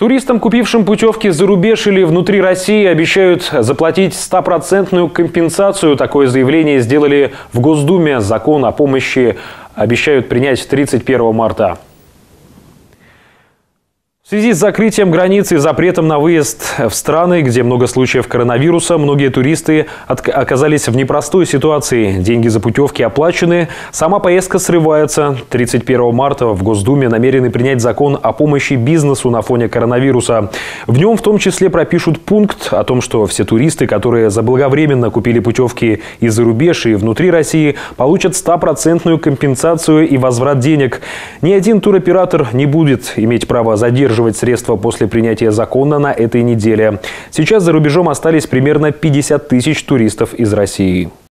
Туристам, купившим путевки за рубеж или внутри России, обещают заплатить стопроцентную компенсацию. Такое заявление сделали в Госдуме. Закон о помощи обещают принять 31 марта. В связи с закрытием границы и запретом на выезд в страны, где много случаев коронавируса, многие туристы оказались в непростой ситуации. Деньги за путевки оплачены, сама поездка срывается. 31 марта в Госдуме намерены принять закон о помощи бизнесу на фоне коронавируса. В нем в том числе пропишут пункт о том, что все туристы, которые заблаговременно купили путевки из-за рубеж и внутри России, получат стопроцентную компенсацию и возврат денег. Ни один туроператор не будет иметь права задерживать задерживать средства после принятия закона на этой неделе. Сейчас за рубежом остались примерно 50 тысяч туристов из России.